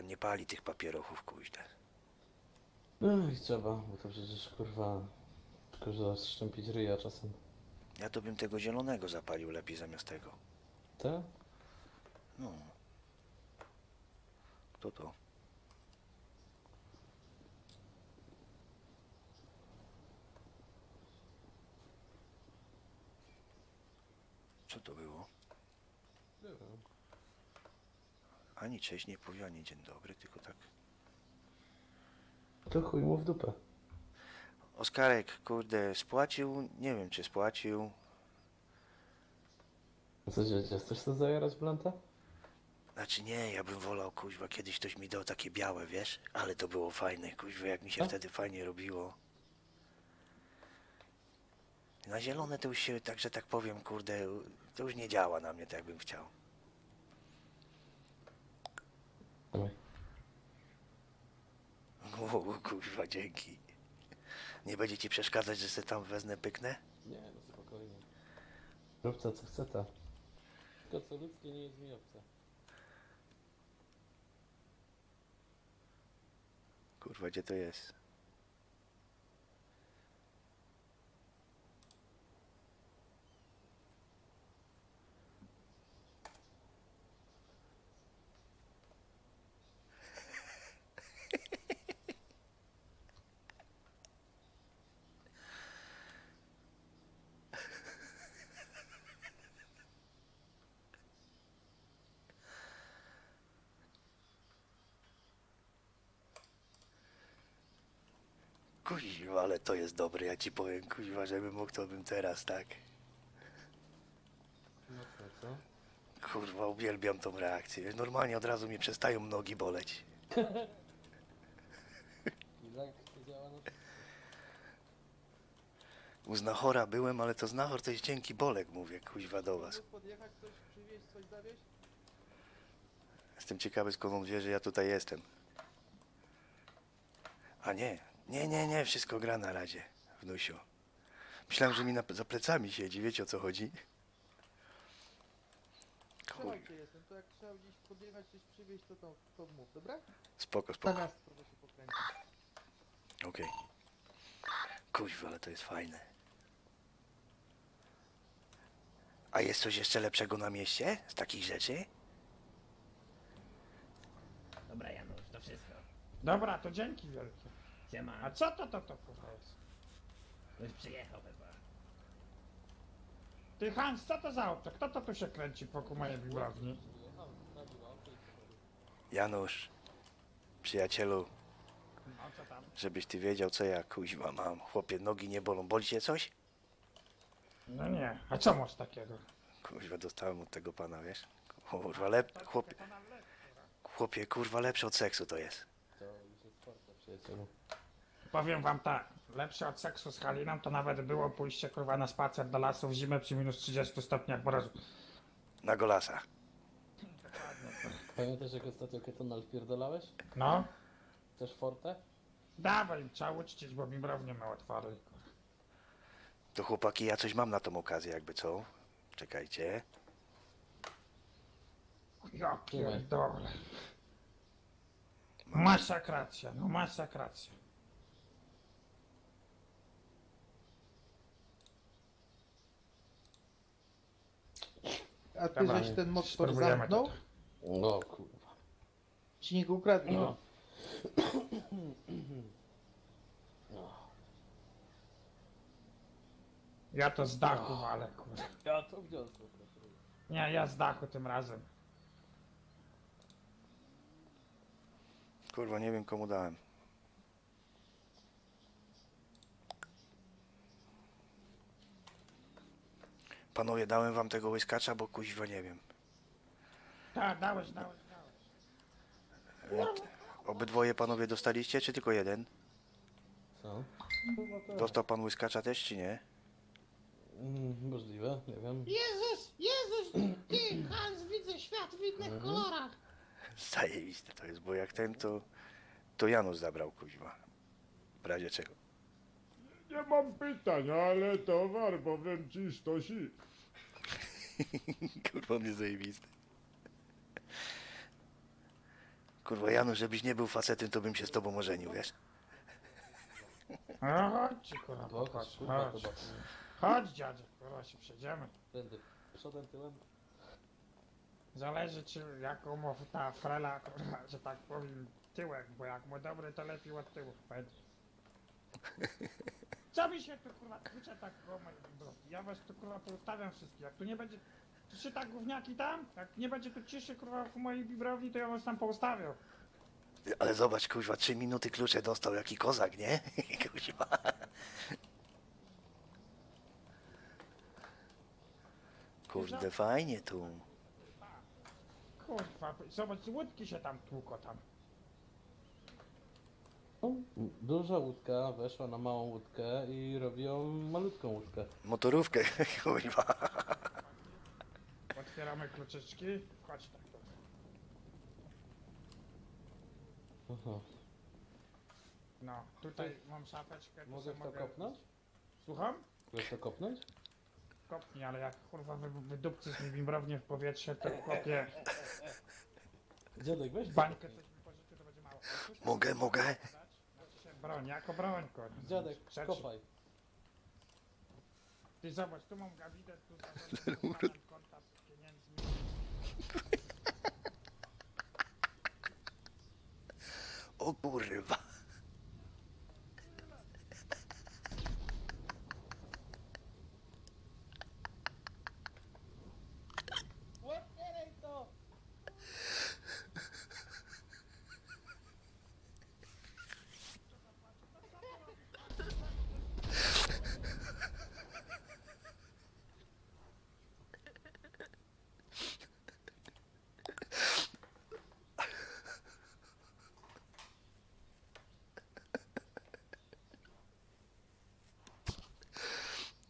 pan nie pali tych papierochów, kuźne. No i trzeba, bo to przecież kurwa... Szkoda szczępić ryja czasem. Ja to bym tego zielonego zapalił lepiej zamiast tego. Te? No. Kto to? Co to było? Nie wiem. Ani cześć nie powie, ani dzień dobry, tylko tak. To chuj mu w dupę. Oskarek, kurde, spłacił? Nie wiem, czy spłacił. Co dziecię, chcesz to zajarać blanta? Znaczy nie, ja bym wolał, kuźwa, kiedyś ktoś mi dał takie białe, wiesz? Ale to było fajne, kuźwa, jak mi się A? wtedy fajnie robiło. Na zielone to już się, tak że tak powiem, kurde, to już nie działa na mnie tak, jakbym chciał. Dawaj. O, kuźwa, dzięki. Nie będzie ci przeszkadzać, że se tam wezmę, pyknę? Nie, no spokojnie. Rób to, co chce ta. Tylko co ludzkie nie jest mi obce. Kurwa, gdzie to jest? Kuźwa, ale to jest dobre, ja ci powiem, kuźwa, żebym mógł, to bym teraz, tak? No co, co? Kurwa, uwielbiam tą reakcję. Normalnie od razu mi przestają nogi boleć. I tak to działa na U znachora byłem, ale to znachor to jest dzięki bolek, mówię, kuźwa do was. podjechać, coś przywieźć, coś zawieźć? Jestem ciekawy, skąd on wie, że ja tutaj jestem. A nie, nie, nie, nie, wszystko gra na razie, wnusiu. Myślałem, że mi na, za plecami siedzi, wiecie o co chodzi? Chuj, Trzymajcie jestem, to jak trzeba gdzieś podjechać, coś przywieźć, to, to, to mów, dobra? spoko, spoko, się pokręcić. okej. Kuźwa, ale to jest fajne. A jest coś jeszcze lepszego na mieście z takich rzeczy? Dobra Janusz, to wszystko. Dobra, to dzięki wielkie. A Siema. co to to to kurwa jest? Ktoś przyjechał chyba. Ty Hans, co to za auto? Kto to tu się kręci wokół mojej biurowni? Janusz, przyjacielu, No co tam? żebyś ty wiedział, co ja kuźwa mam. Chłopie, nogi nie bolą. Boli cię coś? No nie, a co masz takiego? Kuźwa, dostałem od tego pana, wiesz? Kurwa, lep... chłopie, kurwa. chłopie, kurwa, lepsze od seksu to jest. To już jest sporta, przyjacielu. Powiem wam tak, lepsze od seksu z Haliną to nawet było pójście kurwa na spacer do lasu w zimę przy minus 30 stopniach mrozu. Na golasa. Pamiętasz jak ostatnio ketonal wpierdolałeś? No, Też forte? dawaj, trzeba uczcić, bo mi mrownie miał otwory. To chłopaki, ja coś mam na tą okazję, jakby co? Czekajcie. Ja pierdolę. Masakracja, no masakracja. A ty Dobra, żeś ten motor spróbujemy zamknął? to. No kurwa. Ci nikt ukradł? No. Ja to z dachu walę, kurwa. Ja to wniosłem. Nie, ja z dachu tym razem. Kurwa, nie wiem komu dałem. Panowie, dałem wam tego łyskacza, bo kuźwa nie wiem. Tak, dałeś, dałeś, dałeś. E, Obydwoje panowie dostaliście, czy tylko jeden? Co? Dostał pan łyskacza też, czy nie? Mm, możliwe, nie wiem. Jezus, Jezus, ty Hans, widzę świat w innych kolorach. Zajebiste to jest, bo jak ten, to, to Janusz zabrał kuźwa. W razie czego. Nie mam pytań, ale towar, powiem ci, stosi. Kurwa, on jest zajebisty. Kurwa, Janusz, żebyś nie był facetem, to bym się z tobą ożenił, wiesz? No kurwa, Pokaż, chodź, kurwa, chodź. chyba. Chodź dziadzie, kurwa się przejdziemy. Tędy. Przodem, tyłem. Zależy czy jaką ma ta frela, kurwa, że tak powiem, tyłek, bo jak mu dobry, to lepiej od tyłu będzie. Co mi się tu kurwa tłucze tak bibliotek? Ja was tu kurwa poustawiam wszystkich. Jak tu nie będzie trzy tak gówniaki tam, jak nie będzie tu ciszy kurwa w mojej bibrowni, to ja was tam poustawiał. Ale zobacz, kurwa, trzy minuty klucze dostał, jaki kozak, nie? Kurwa. Kurde, fajnie tu. Kurwa, zobacz, łódki się tam tłuko tam. No, Duża łódka weszła na małą łódkę i robią malutką łódkę. Motorówkę, kurwa. Otwieramy kluczyczki, chodź tak. Aha. No, tutaj mam szafeczkę. tu Mogę sobie w to kopnąć? Słucham? Mogę w to kopnąć? Kopnij, ale jak kurwa wy, wydupcysz mi bimbrownię w powietrze, to kopię Dziadek, weź bańkę, kopnij. coś mi pożyczy, to będzie mało. Mogę, mogę? Broń, jako broń, kurwa. Dziadek, Rzeczy. kopaj. Ty zobacz, tu mam gabinet, tu konta z pieniędzmi. O kurwa. Otwieraj to!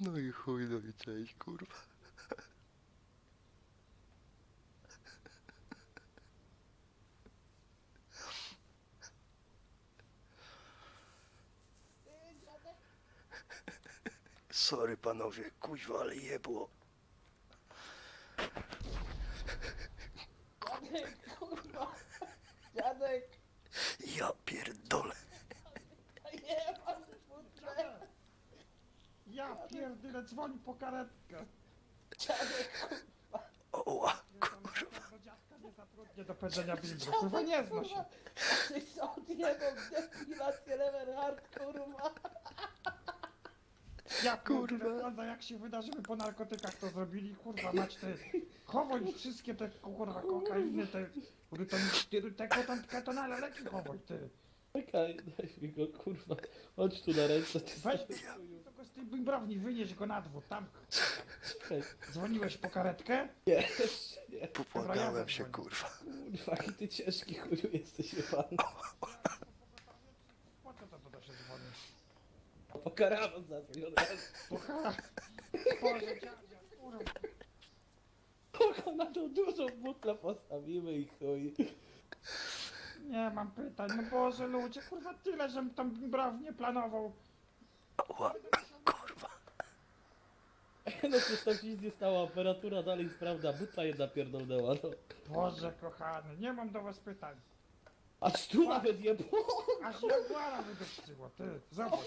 No i chuj, no i cześć, kurwa. Sorry panowie, kuźwa, ale jebło. Dziadek, kurwa. Dziadek, Ja pierdolę. nie masz butle. Ja pierdolę, dzwoń po karetkę. Dziadek, Oła, Kurwa. Do dziadka nie zatrudnię do pędzenia bimbru, kurwa nie zna się. Tyś odjebał depilację Leverhard, kurwa. Ja kurwa, kurwa, jak się wydarzymy po narkotykach to zrobili, kurwa mać te, chowaj wszystkie te kurwa kokainy, te, te, te, ketonale leki chowaj, ty. Czekaj, daj mi go, kurwa. Chodź tu na ręce, ty Weź tylko z tej bimbrowni, wynieś go na dwór, tam. Dzwoniłeś po karetkę? Nie, jeszcze nie. popłakałem się, kurwa. Kurwa, jaki ty ciężki chuju jesteś, pan. Po co to to się dzwonisz? Po karawan zadzwoń od razu. Pucha, Boże, dziadzia, kurwa. Tylko na tą dużą butlę postawimy i chuj. Nie mam pytań, no Boże ludzie, kurwa tyle, żem tam bimbrownię planował. No przecież tam się nic nie stało, aparatura dalej sprawdza, butla jedna pierdolnęła, no. Boże kochany, nie mam do was pytań. Aż tu nawet je było. Aż Jaguara wydupcyło, ty, zobacz.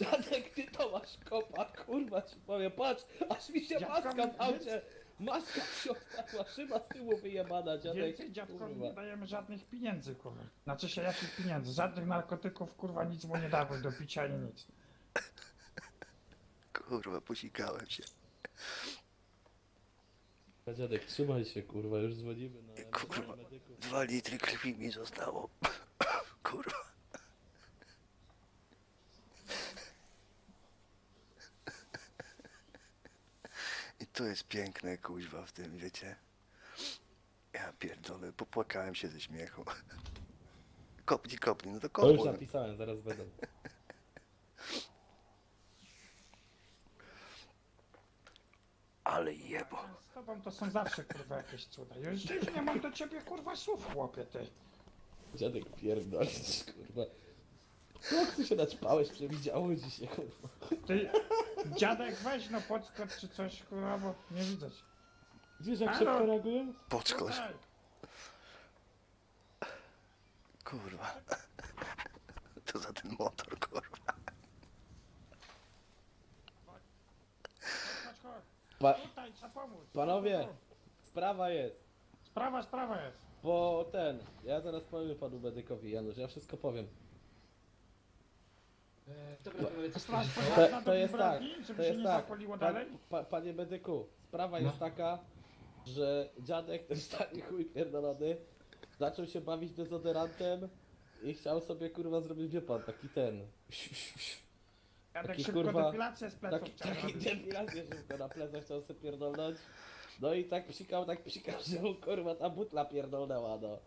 Dziadek, ty to masz kopa, kurwa ci powiem, patrz, aż mi się maska w aucie, maska się otwarła, szyba z tyłu wyjebana, dziadek, Więcej dziadkowi kurwa. nie dajemy żadnych pieniędzy, kurwa. Znaczy się jakich pieniędzy, żadnych narkotyków, kurwa, nic mu nie dawaj do picia ani nic. Kurwa, posikałem się. Dziadek, trzymaj się, kurwa, już dzwonimy na Kurwa. Dwa litry krwi mi zostało. Kurwa. I to jest piękne, kuźwa, w tym, wiecie? Ja pierdolę, popłakałem się ze śmiechu. Kopnij, kopnij, no to To już kopnij. napisałem, zaraz będę. Ale jebo. Z tobą to są zawsze, kurwa, jakieś cuda. Już dziś nie mam do ciebie, kurwa, słów, chłopie, ty. Dziadek pierdolisz, kurwa. Jak ty się naćpałeś, przewidziało się, kurwa. Ty, dziadek, weź no podskocz czy coś, kurwa, bo nie widzę cię. Wiesz jak Halo? szybko reagują? Podskocz. Tutaj. kurwa. To za ten motor, kurwa. Chodź, chodź, chodź. Pa pomóc. panowie, sprawa jest. Sprawa, sprawa jest. Bo ten, ja zaraz powiem panu medykowi, Janusz, ja wszystko powiem. E, dobra, Straż pożarna To, do to jest tak, żeby to się jest nie tak. zapaliło Pa, dalej? pa, panie medyku, sprawa No. jest taka, że dziadek, ten stary chuj pierdolony, zaczął się bawić dezodorantem i chciał sobie kurwa zrobić, wie pan, taki ten... Ja tak taki, szybko kurwa, depilację z pleców Taki, chciałem taki depilację szybko na plecach chciał sobie pierdolnąć. No i tak psikał, tak psikał, że mu kurwa ta butla pierdolnęła, no.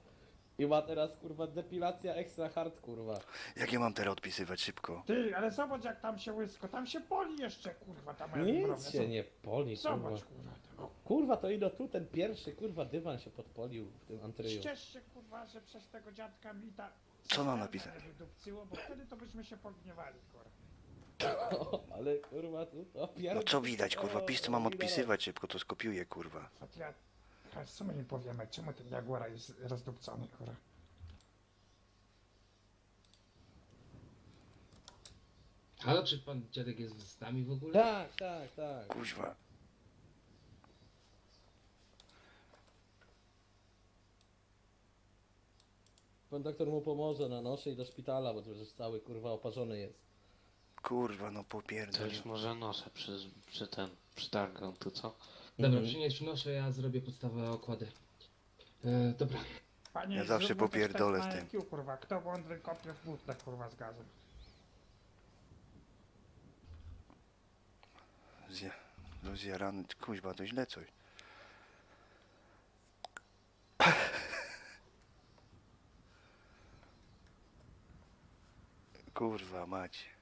I ma teraz kurwa depilacja extra hard kurwa. Jak ja mam teraz odpisywać szybko? Ty, ale zobacz jak tam się łysko, tam się poli jeszcze, kurwa, tam moja Nic się nie poli kurwa. Zobacz, kurwa. to. Kurwa to ino tu ten pierwszy kurwa dywan się podpolił w tym antryju. Ścież się, kurwa, że przez tego dziadka mi ta... Co mam napisać? nie wydupcyło, bo wtedy to byśmy się pogniewali, kurwa. Ale kurwa tu to. No co widać, kurwa? Pisz co mam odpisywać szybko, to skopiuję, kurwa. Fatia, a co my im powiemy, czemu ten Jaguara jest rozdupcony, kurwa? Halo, czy pan dziadek jest z nami w ogóle? Tak, tak, tak. Kuźwa. Pan doktor mu pomoże na nosze i do szpitala, bo to już cały kurwa oparzony jest. Kurwa, no To popierdol. już może noszę przy, przy ten, przy targą, tu co? Dobra, Mhm. przynieś noszę, ja zrobię podstawowe okłady. E, dobra, Panie, Ja zawsze zróbmy też popierdolę test z tym. IQ, kurwa, kto mądry kopie w butle, kurwa, z gazem? Zja... No zjarany, kuźwa, to źle coś. Kurwa mać.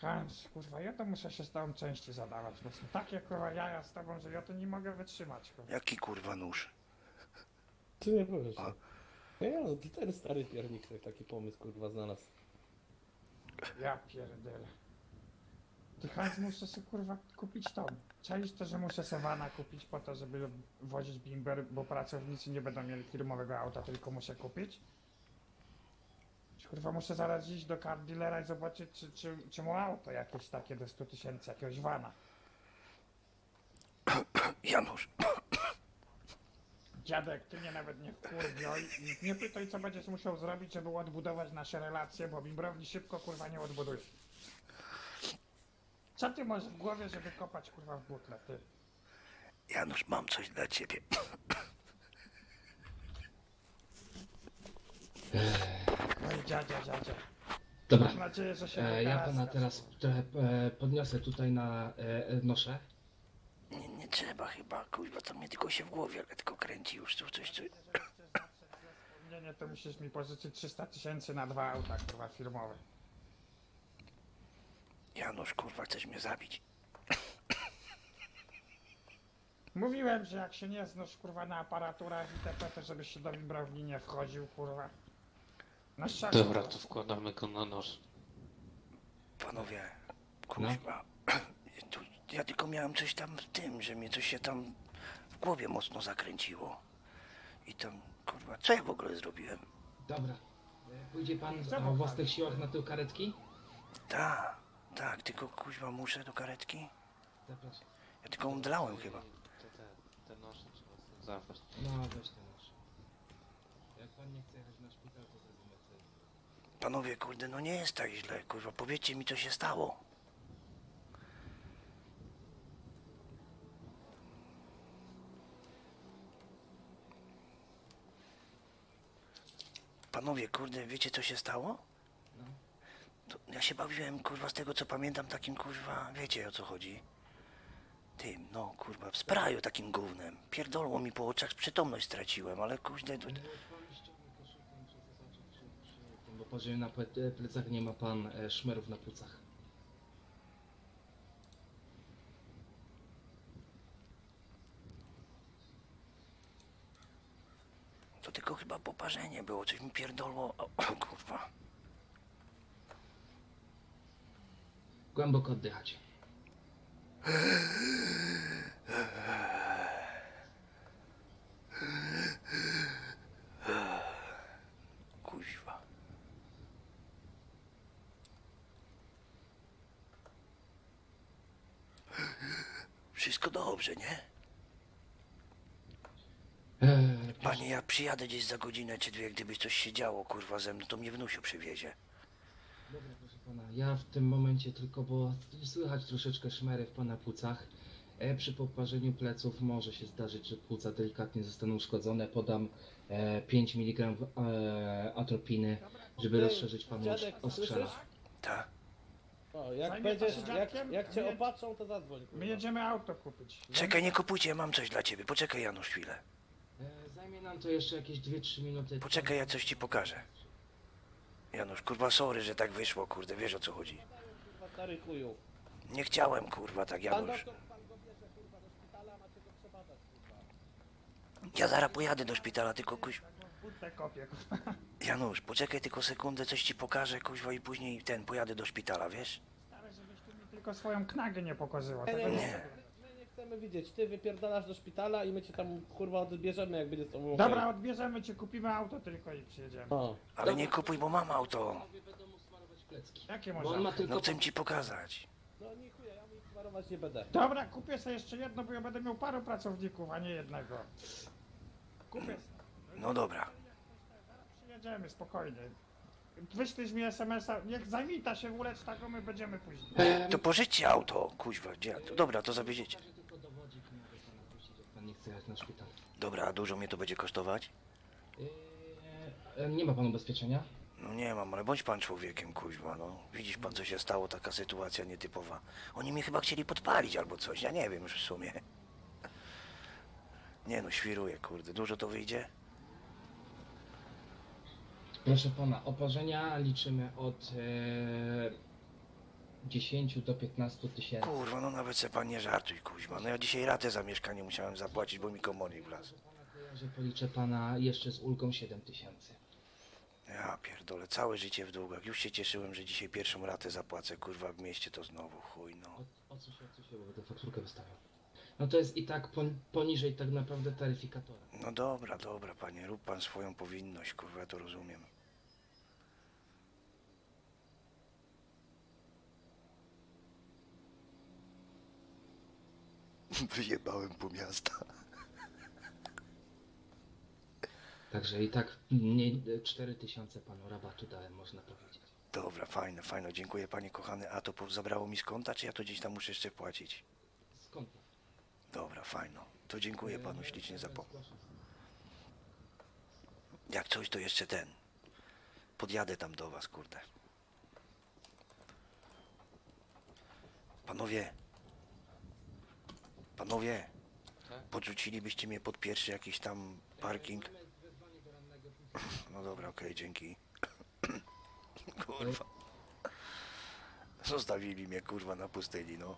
Hans, kurwa, ja to muszę się z tobą częściej zadawać, bo są takie, kurwa, jaja z tobą, że ja to nie mogę wytrzymać, kurwa. Jaki kurwa nóż? Ty nie powiesz. A. Ja, no to ten stary piernik tak- taki pomysł kurwa znalazł. Ja pierdolę. Ty Hans, muszę sobie, kurwa, kupić tą. Czaisz to, że muszę sobie vana kupić po to, żeby wozić bimber, bo pracownicy nie będą mieli firmowego auta, tylko muszę kupić? Kurwa, muszę zaraz iść do car dealera i zobaczyć, czy, czy, czy mu auto jakieś takie do 100 tysięcy, jakiegoś vana. Janusz, Dziadek, ty mnie nawet nie wkurwioj i nie pytaj, co będziesz musiał zrobić, żeby odbudować nasze relacje, bo bimbrowni szybko, kurwa, nie odbudujesz. Co ty masz w głowie, żeby kopać, kurwa, w butle, ty? Janusz, mam coś dla ciebie. Oj, dziadzia, dziadzia. dobra. Mam nadzieję, że się E, ja pana teraz trochę e, podniosę tutaj na e, e, noszę. Nie, nie trzeba chyba, kuźwa, to mnie tylko się w głowie lekko kręci już tu coś, co... Nie, to musisz mi pożyczyć 300 tysięcy na dwa auta, kurwa, firmowe. Janusz, kurwa, chcesz mnie zabić? Mówiłem, że jak się nie znasz, kurwa, na aparaturach itp., to żebyś się do bimbrowni nie wchodził, kurwa. Na szczęście. Dobra, to wkładamy go na nóż. Panowie, kuźwa, tu, ja tylko miałem coś tam w tym, że mnie coś się tam w głowie mocno zakręciło. I tam, kurwa, co ja w ogóle zrobiłem? Dobra. E, pójdzie pan o pan własnych siłach na tył karetki? Tak, tak, tylko kuźwa muszę do karetki. Zapraszam. Ja tylko umdlałem chyba. Te, te, te nosze trzeba zabrać. No, weź ten nosz. Jak pan nie chce jechać na szpital, to zrobimy to. Panowie, kurde, no nie jest tak źle, kurwa, powiedzcie mi, co się stało. Panowie, kurde, wiecie, co się stało? No. To ja się bawiłem, kurwa, z tego, co pamiętam, takim, kurwa, wiecie, o co chodzi? Tym, no, kurwa, w spraju takim gównem. Pierdolło mi po oczach, przytomność straciłem, ale, kurde, to... Ale pan ściągnie koszulkę, muszę zaznaczyć przy, pożyje na ple- plecach nie ma pan e, szmerów na płucach. To tylko chyba poparzenie było, coś mi pierdolło. O, o kurwa. Głęboko oddychać. Kuźwa. Wszystko dobrze, nie? Eee, Panie, ja przyjadę gdzieś za godzinę czy dwie, gdyby coś się działo, kurwa, ze mną, to mnie wnusiu przywiezie. Dobra, proszę pana, ja w tym momencie tylko, bo słychać troszeczkę szmery w pana płucach. E, przy poparzeniu pleców może się zdarzyć, że płuca delikatnie zostaną uszkodzone. Podam e, 5 mg e, atropiny, żeby rozszerzyć panu ostrzela. słyszysz? Tak. O, jak będziesz, jak, jak cię My- opatrzą, to zadzwoń. kurwa. My jedziemy auto kupić. Czekaj, nie kupujcie, ja mam coś dla ciebie. Poczekaj, Janusz, chwilę. E, zajmie nam to jeszcze jakieś 2-3 minuty. Poczekaj, ja coś ci pokażę. Janusz, kurwa, sorry, że tak wyszło, kurde, wiesz o co chodzi. Kurwa, stary chuju. Nie chciałem, kurwa, tak, Pan Janusz. doktor, pan go bierze, kurwa, do szpitala, macie go przebadać, kurwa. Ja zaraz pojadę do szpitala, tylko kuś... Kopię. Janusz, poczekaj tylko sekundę, coś ci pokażę, kuźwa, i później ten, pojadę do szpitala, wiesz? Stary, żebyś tu mi tylko swoją knagę nie pokorzyła. Nie, nie, nie. My nie chcemy widzieć, ty wypierdalasz do szpitala i my cię tam, kurwa, odbierzemy, jak będzie z tobą Dobra, odbierzemy cię, kupimy auto tylko i przyjedziemy. O. Ale nie kupuj, bo mam auto. Będą mu smarować. Jakie Bo on można? ma tylko... No chcę ci pokazać. No nie chuja, ja mi smarować nie będę. Dobra, kupię sobie jeszcze jedno, bo ja będę miał paru pracowników, a nie jednego. Kupię sobie. No dobra. Przyjedziemy, spokojnie. Wyślij mi SMS-a, niech zamita się ulecz, tak my będziemy później. Em, To pożyczcie auto, kuźwa, gdzie? To dobra, to tylko dowodzik, jak pan nie chce jechać na szpital. Dobra, a dużo mnie to będzie kosztować? Eee, nie ma pan ubezpieczenia? No nie mam, ale bądź pan człowiekiem, kuźwa, no. Widzisz pan, co się stało, taka sytuacja nietypowa. Oni mnie chyba chcieli podpalić albo coś, ja nie wiem już w sumie. Nie no, świruję, kurde. Dużo to wyjdzie? Proszę pana, oparzenia liczymy od e, 10 do 15 tysięcy. Kurwa, no nawet se pan nie żartuj, kuźwa. No ja dzisiaj ratę za mieszkanie musiałem zapłacić, bo mi komornik wlazł. Że policzę pana jeszcze z ulgą 7 tysięcy. Ja pierdolę, całe życie w długach. Już się cieszyłem, że dzisiaj pierwszą ratę zapłacę, kurwa, w mieście to znowu, chuj, no. O, o co się, o co się, bo będę fakturkę wystawiał. No to jest i tak pon, poniżej tak naprawdę taryfikatora. No dobra, dobra, panie, rób pan swoją powinność, kurwa, ja to rozumiem. Wyjebałem po miasta. Także i tak nie, 4 tysiące panu rabatu dałem, można powiedzieć. Dobra, fajne, fajne, dziękuję panie kochany. A to po- zabrało mi z konta, czy ja to gdzieś tam muszę jeszcze płacić? Skąd? Dobra, fajno. To dziękuję panu ślicznie za pomoc. Jak coś, to jeszcze ten. Podjadę tam do was, kurde. Panowie. Panowie. Podrzucilibyście mnie pod pierwszy jakiś tam parking? No dobra, okej, dzięki. Kurwa. Zostawili mnie, kurwa, na pustyni, no.